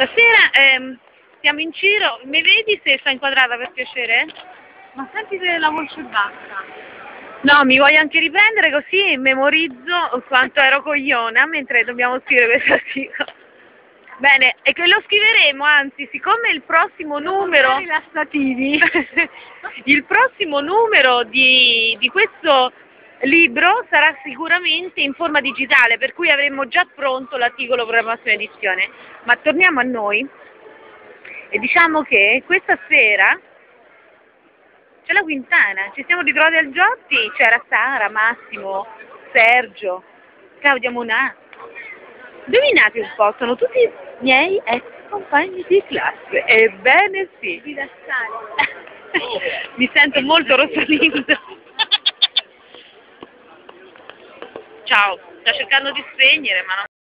Stasera ehm, siamo in giro, mi vedi se sta inquadrata per piacere? Ma senti se la voce bassa. No, mi voglio anche riprendere così memorizzo quanto ero cogliona mentre dobbiamo scrivere questo articolo. Bene, e che lo scriveremo, anzi, siccome il prossimo numero... rilassativi. il prossimo numero di, di questo libro sarà sicuramente in forma digitale, per cui avremo già pronto l'articolo per la prossima edizione. Ma torniamo a noi e diciamo che questa sera c'è la Quintana, ci siamo ritrovati al Giotti, c'era Sara, Massimo, Sergio, Claudia Monà. Indovinate un po', sono tutti miei ex compagni di classe. Ebbene sì. Mi sento molto Rosalindo. Ciao, sta cercando di spegnere, ma non...